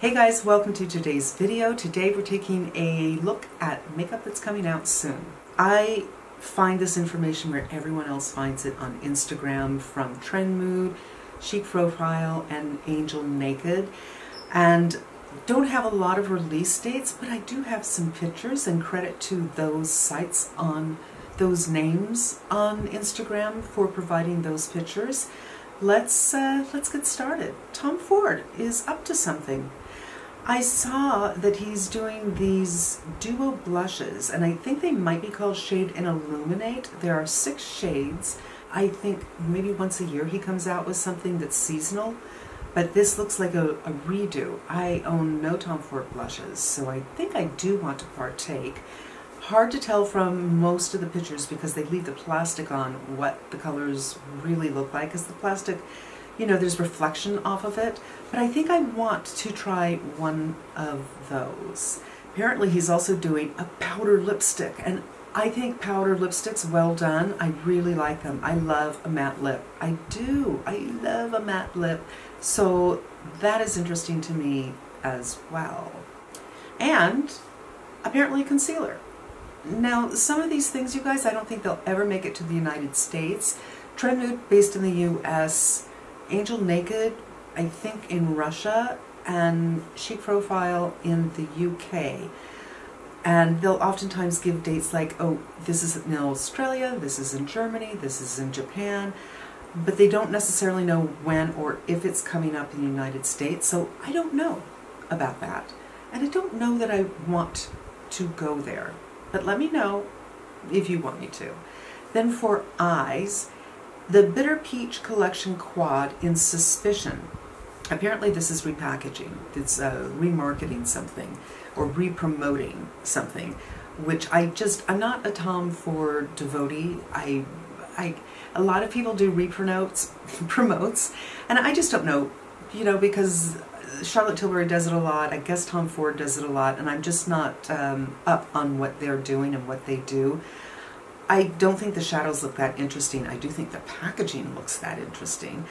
Hey guys, welcome to today's video. Today we're taking a look at makeup that's coming out soon. I find this information where everyone else finds it on Instagram from Trend Mood, Chic Profile, and Angel Naked. And don't have a lot of release dates, but I do have some pictures and credit to those sites on those names on Instagram for providing those pictures. Let's uh, let's get started. Tom Ford is up to something. I saw that he's doing these duo blushes, and I think they might be called Shade and Illuminate. There are six shades. I think maybe once a year he comes out with something that's seasonal, but this looks like a, a redo. I own no Tom Ford blushes, so I think I do want to partake. Hard to tell from most of the pictures because they leave the plastic on what the colors really look like, because the plastic you know, there's reflection off of it. But I think I want to try one of those. Apparently he's also doing a powder lipstick and I think powder lipsticks, well done. I really like them. I love a matte lip. I do. I love a matte lip. So that is interesting to me as well. And apparently concealer. Now, some of these things, you guys, I don't think they'll ever make it to the United States. Trend Mood, based in the U.S., Angel Naked, I think in Russia, and Chic Profile in the UK. And they'll oftentimes give dates like, oh, this is in Australia, this is in Germany, this is in Japan, but they don't necessarily know when or if it's coming up in the United States, so I don't know about that. And I don't know that I want to go there, but let me know if you want me to. Then for eyes, the Bitter Peach Collection Quad in Suspicion. Apparently this is repackaging. It's uh, remarketing something or re-promoting something, which I just, I'm not a Tom Ford devotee. I, I, a lot of people do re-promotes, promotes, and I just don't know, you know, because Charlotte Tilbury does it a lot. I guess Tom Ford does it a lot, and I'm just not um, up on what they're doing and what they do. I don't think the shadows look that interesting. I do think the packaging looks that interesting.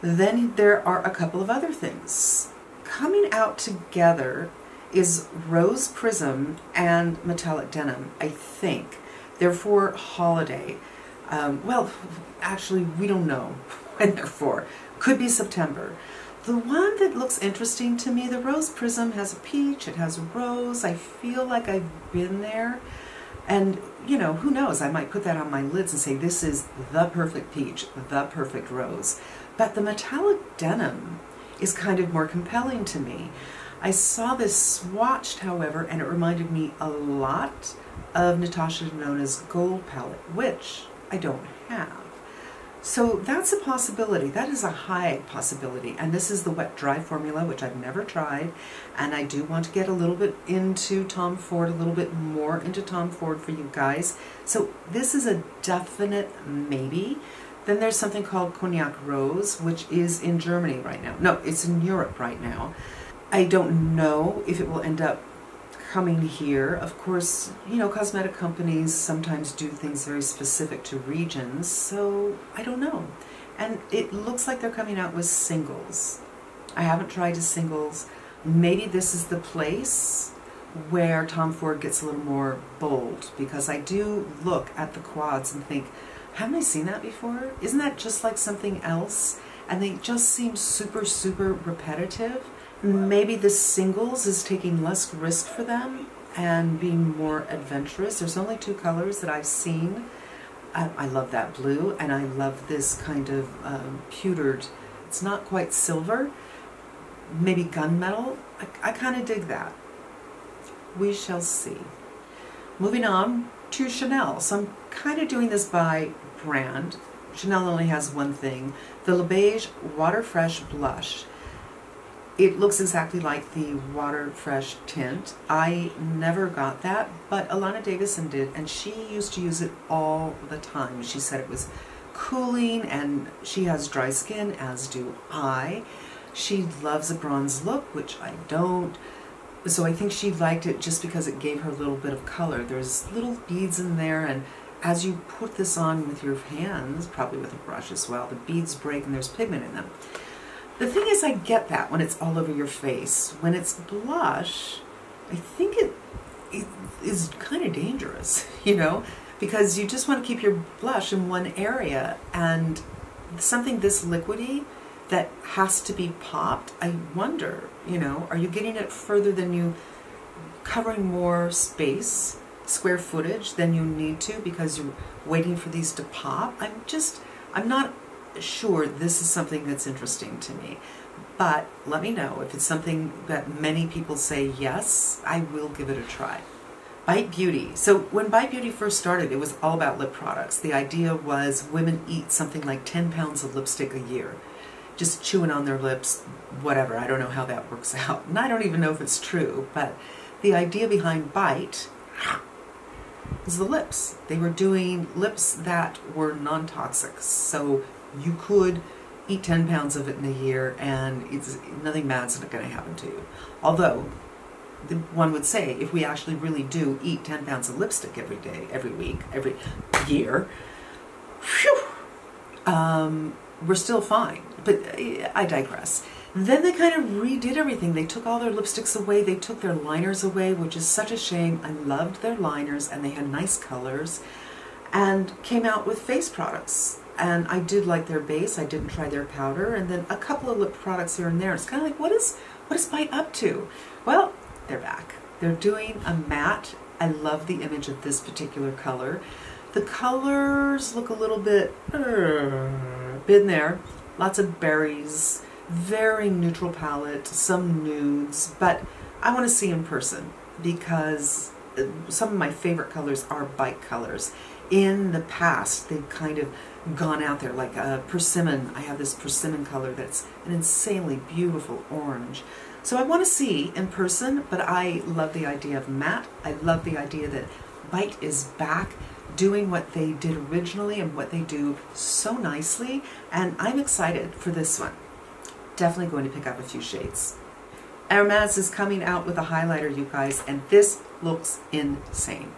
Then there are a couple of other things. Coming out together is Rose Prism and Metallic Denim, I think. They're for holiday. Um, well, actually, we don't know when they're for. Could be September. The one that looks interesting to me, the Rose Prism has a peach, it has a rose. I feel like I've been there. And, you know, who knows, I might put that on my lids and say, this is the perfect peach, the perfect rose. But the metallic denim is kind of more compelling to me. I saw this swatched, however, and it reminded me a lot of Natasha Denona's gold palette, which I don't have. So that's a possibility. That is a high possibility. And this is the wet dry formula, which I've never tried. And I do want to get a little bit into Tom Ford, a little bit more into Tom Ford for you guys. So this is a definite maybe. Then there's something called Cognac Rose, which is in Germany right now. No, it's in Europe right now. I don't know if it will end up coming here. Of course, you know, cosmetic companies sometimes do things very specific to regions, so I don't know. And it looks like they're coming out with singles. I haven't tried a singles. Maybe this is the place where Tom Ford gets a little more bold because I do look at the quads and think, haven't I seen that before? Isn't that just like something else? And they just seem super, super repetitive. Maybe the singles is taking less risk for them and being more adventurous. There's only two colors that I've seen. I, I love that blue and I love this kind of um, pewtered, it's not quite silver, maybe gunmetal. I, I kind of dig that. We shall see. Moving on to Chanel. So I'm kind of doing this by brand. Chanel only has one thing. The Les Beiges Water Fresh Blush. It looks exactly like the Water Fresh tint. I never got that, but Alana Davison did, and she used to use it all the time. She said it was cooling, and she has dry skin, as do I. She loves a bronze look, which I don't. So I think she liked it just because it gave her a little bit of color. There's little beads in there, and as you put this on with your hands, probably with a brush as well, the beads break and there's pigment in them. The thing is, I get that when it's all over your face. When it's blush, I think it, it is kind of dangerous, you know, because you just want to keep your blush in one area and something this liquidy that has to be popped, I wonder, you know, are you getting it further than you, covering more space, square footage than you need to because you're waiting for these to pop? I'm just, I'm not sure this is something that's interesting to me. But let me know if it's something that many people say yes, I will give it a try. Bite Beauty. So when Bite Beauty first started, it was all about lip products. The idea was women eat something like 10 pounds of lipstick a year, just chewing on their lips, whatever. I don't know how that works out. And I don't even know if it's true, but the idea behind Bite is the lips. They were doing lips that were non-toxic. So you could eat 10 pounds of it in a year and it's nothing bad's going to happen to you. Although the, one would say if we actually really do eat 10 pounds of lipstick every day, every week, every year, whew, um, we're still fine. But I digress. Then they kind of redid everything. They took all their lipsticks away. They took their liners away, which is such a shame. I loved their liners and they had nice colors and came out with face products and I did like their base. I didn't try their powder, and then a couple of lip products here and there. It's kind of like, what is what is Bite up to? Well, they're back. They're doing a matte. I love the image of this particular color. The colors look a little bit uh, been there. Lots of berries, very neutral palette, some nudes, but I want to see in person because uh, some of my favorite colors are bite colors. In the past, they've kind of gone out there, like a persimmon. I have this persimmon color that's an insanely beautiful orange. So I want to see in person, but I love the idea of matte. I love the idea that Bite is back doing what they did originally and what they do so nicely, and I'm excited for this one. Definitely going to pick up a few shades. Hermes is coming out with a highlighter, you guys, and this looks insane.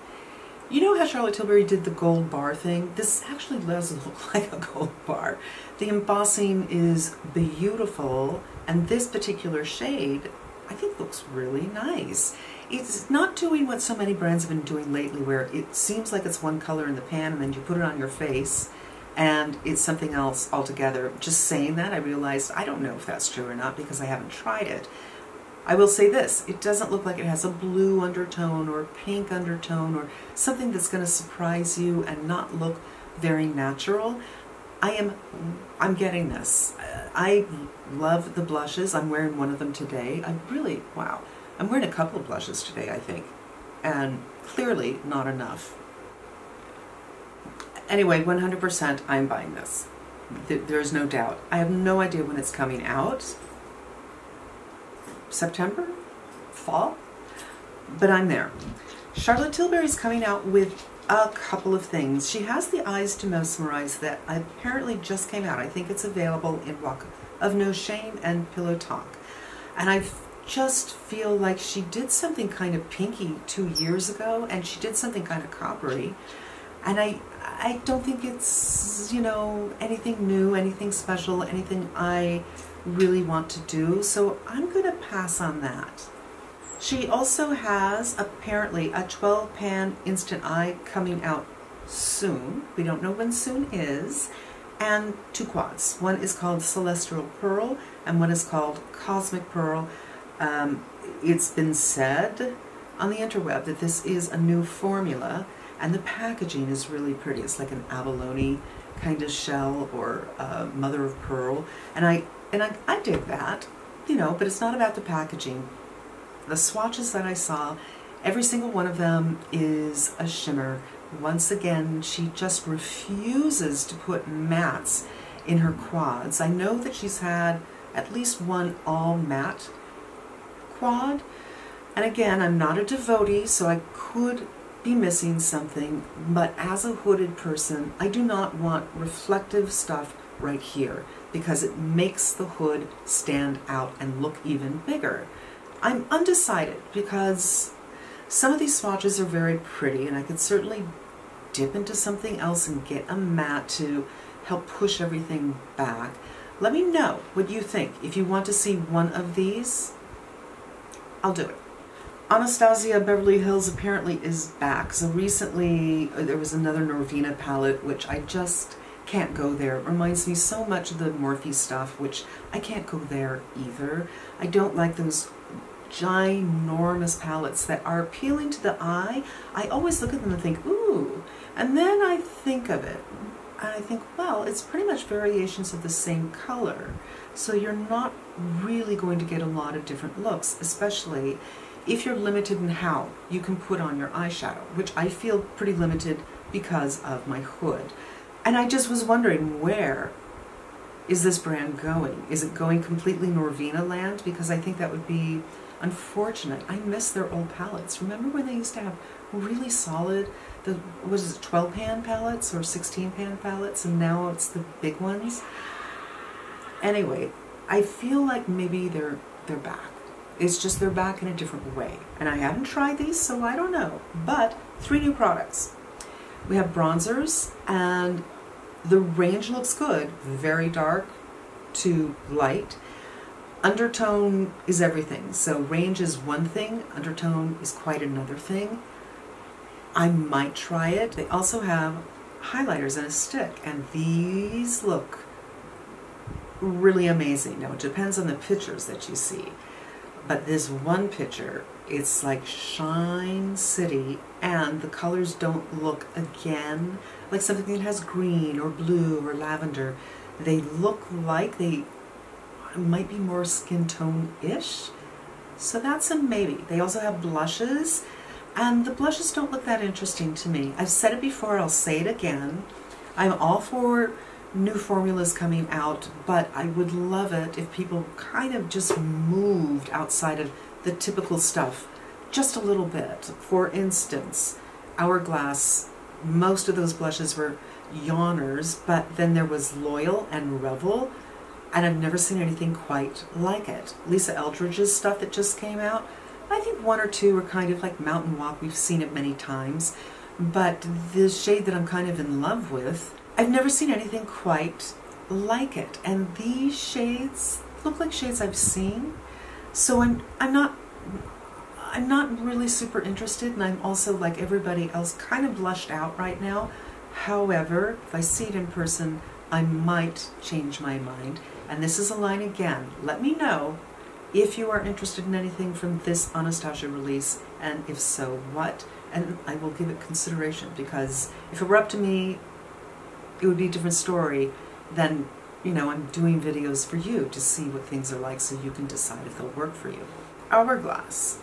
You know how Charlotte Tilbury did the gold bar thing? This actually does look like a gold bar. The embossing is beautiful, and this particular shade I think looks really nice. It's not doing what so many brands have been doing lately where it seems like it's one color in the pan and then you put it on your face and it's something else altogether. Just saying that, I realized I don't know if that's true or not because I haven't tried it. I will say this, it doesn't look like it has a blue undertone or pink undertone or something that's going to surprise you and not look very natural. I am, I'm getting this. I love the blushes. I'm wearing one of them today. I really, wow. I'm wearing a couple of blushes today, I think. And clearly not enough. Anyway, 100% I'm buying this. There's no doubt. I have no idea when it's coming out. September, fall, but I'm there. Charlotte Tilbury is coming out with a couple of things. She has the Eyes to Mesmerize that apparently just came out. I think it's available in Walk of No Shame and Pillow Talk. And I just feel like she did something kind of pinky two years ago and she did something kind of coppery. And I, I don't think it's, you know, anything new, anything special, anything I really want to do, so I'm going to pass on that. She also has apparently a 12 pan Instant Eye coming out soon. We don't know when soon is. And two quads. One is called Celestial Pearl and one is called Cosmic Pearl. Um, it's been said on the interweb that this is a new formula and the packaging is really pretty. It's like an abalone kind of shell or uh, mother of pearl. And I and I, I dig that, you know, but it's not about the packaging. The swatches that I saw, every single one of them is a shimmer. Once again, she just refuses to put mattes in her quads. I know that she's had at least one all matte quad. And again, I'm not a devotee, so I could be missing something, but as a hooded person, I do not want reflective stuff right here because it makes the hood stand out and look even bigger. I'm undecided because some of these swatches are very pretty and I could certainly dip into something else and get a matte to help push everything back. Let me know what you think. If you want to see one of these, I'll do it. Anastasia Beverly Hills apparently is back. So recently uh, there was another Norvina palette, which I just can't go there. It reminds me so much of the Morphe stuff, which I can't go there either. I don't like those ginormous palettes that are appealing to the eye. I always look at them and think, ooh, and then I think of it. And I think, well, it's pretty much variations of the same color. So you're not really going to get a lot of different looks, especially if you're limited in how you can put on your eyeshadow, which I feel pretty limited because of my hood. And I just was wondering where is this brand going? Is it going completely Norvina land? Because I think that would be unfortunate. I miss their old palettes. Remember when they used to have really solid, the was it 12 pan palettes or 16 pan palettes, and now it's the big ones? Anyway, I feel like maybe they're they're back. It's just they're back in a different way. And I haven't tried these, so I don't know. But three new products. We have bronzers, and the range looks good. Very dark to light. Undertone is everything. So range is one thing, undertone is quite another thing. I might try it. They also have highlighters in a stick, and these look really amazing. Now, it depends on the pictures that you see, but this one picture, it's like Shine City, and the colors don't look again like something that has green or blue or lavender. They look like they might be more skin tone-ish. So that's a maybe. They also have blushes, and the blushes don't look that interesting to me. I've said it before, I'll say it again. I'm all for new formulas coming out, but I would love it if people kind of just moved outside of the typical stuff just a little bit. For instance, Hourglass, most of those blushes were yawners, but then there was Loyal and Revel, and I've never seen anything quite like it. Lisa Eldridge's stuff that just came out, I think one or two are kind of like Mountain Walk. We've seen it many times. But the shade that I'm kind of in love with, I've never seen anything quite like it. And these shades look like shades I've seen. So I'm, I'm not I'm not really super interested and I'm also like everybody else kind of blushed out right now. However, if I see it in person, I might change my mind. And this is a line again. Let me know if you are interested in anything from this Anastasia release, and if so, what? And I will give it consideration because if it were up to me, it would be a different story than, you know, I'm doing videos for you to see what things are like so you can decide if they'll work for you. Hourglass.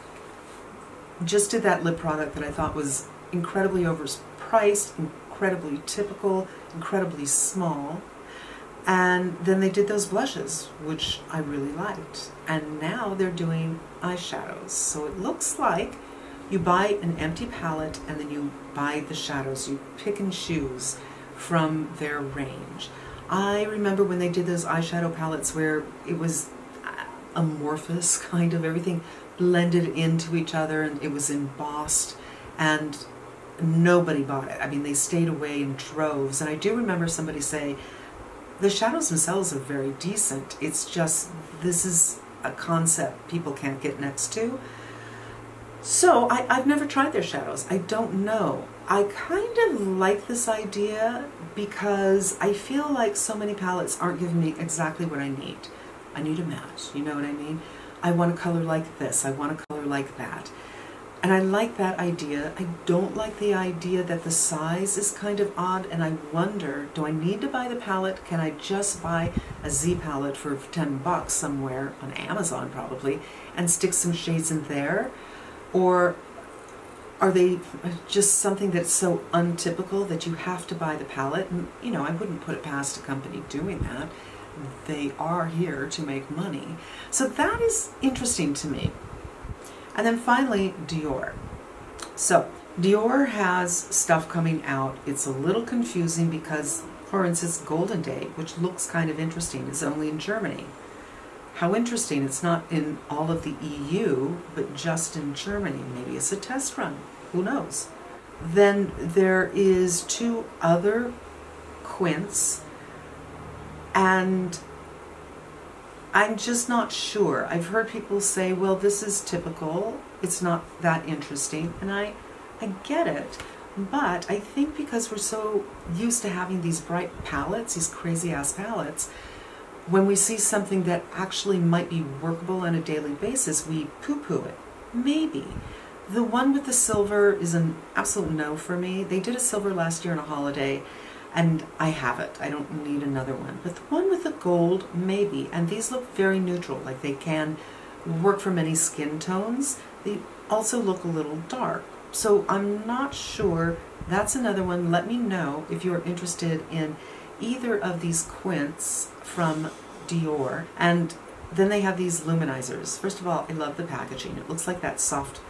Just did that lip product that I thought was incredibly overpriced, incredibly typical, incredibly small. And then they did those blushes, which I really liked. And now they're doing eyeshadows. So it looks like you buy an empty palette and then you buy the shadows. You pick and choose from their range. I remember when they did those eyeshadow palettes where it was uh, amorphous, kind of everything blended into each other and it was embossed and nobody bought it. I mean, they stayed away in droves. And I do remember somebody say, the shadows themselves are very decent. It's just, this is a concept people can't get next to. So I, I've never tried their shadows. I don't know. I kind of like this idea because I feel like so many palettes aren't giving me exactly what I need. I need a match, you know what I mean? I want a color like this, I want a color like that. And I like that idea. I don't like the idea that the size is kind of odd and I wonder, do I need to buy the palette? Can I just buy a Z palette for 10 bucks somewhere on Amazon probably and stick some shades in there? Or are they just something that's so untypical that you have to buy the palette? And, you know, I wouldn't put it past a company doing that. They are here to make money. So that is interesting to me. And then finally, Dior. So Dior has stuff coming out. It's a little confusing because, for instance, Golden Day, which looks kind of interesting, is only in Germany. How interesting, it's not in all of the EU, but just in Germany. Maybe it's a test run, who knows? Then there is two other quints, and I'm just not sure. I've heard people say, well, this is typical. It's not that interesting. And I, I get it. But I think because we're so used to having these bright palettes, these crazy ass palettes, when we see something that actually might be workable on a daily basis, we poo poo it. Maybe. The one with the silver is an absolute no for me. They did a silver last year on a holiday, and I have it. I don't need another one. But the one with the gold, maybe. And these look very neutral, like they can work for many skin tones. They also look a little dark. So I'm not sure. That's another one. Let me know if you're interested in either of these quints from Dior. And then they have these luminizers. First of all, I love the packaging. It looks like that soft,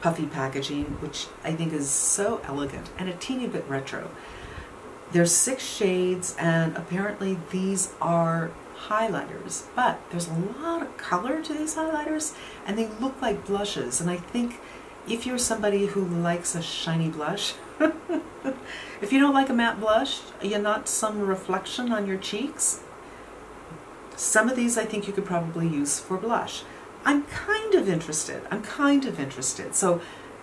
puffy packaging, which I think is so elegant and a teeny bit retro. There's six shades, and apparently these are highlighters, but there's a lot of color to these highlighters, and they look like blushes. And I think if you're somebody who likes a shiny blush, if you don't like a matte blush, you're not some reflection on your cheeks, some of these I think you could probably use for blush. I'm kind of interested. I'm kind of interested. So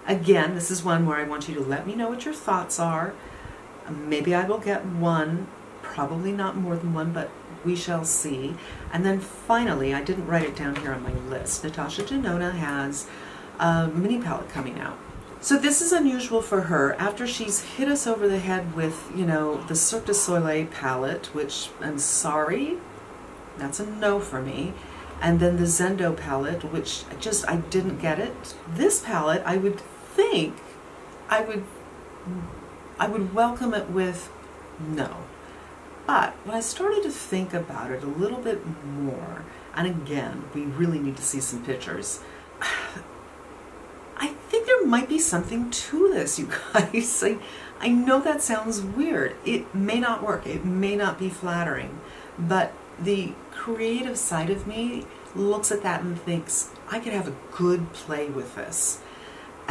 again, this is one where I want you to let me know what your thoughts are. Maybe I will get one, probably not more than one, but we shall see. And then finally, I didn't write it down here on my list, Natasha Denona has a mini palette coming out. So this is unusual for her. After she's hit us over the head with, you know, the Cirque du Soleil palette, which I'm sorry, that's a no for me. And then the Zendo palette, which just, I didn't get it. This palette, I would think, I would, I would welcome it with no. But when I started to think about it a little bit more, and again, we really need to see some pictures, I think there might be something to this, you guys. I, I know that sounds weird. It may not work. It may not be flattering. But the creative side of me looks at that and thinks, I could have a good play with this.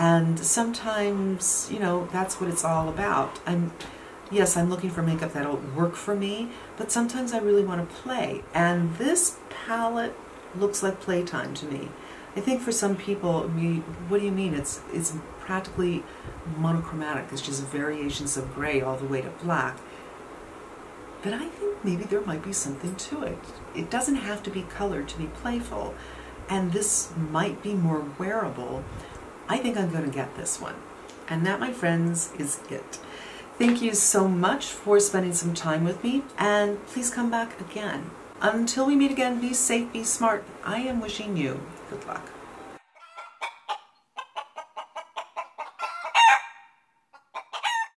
And sometimes, you know, that's what it's all about. I'm, yes, I'm looking for makeup that'll work for me, but sometimes I really want to play. And this palette looks like playtime to me. I think for some people, what do you mean? It's, it's practically monochromatic. It's just variations of gray all the way to black. But I think maybe there might be something to it. It doesn't have to be colored to be playful. And this might be more wearable. I think I'm going to get this one. And that, my friends, is it. Thank you so much for spending some time with me, and please come back again. Until we meet again, be safe, be smart. I am wishing you good luck.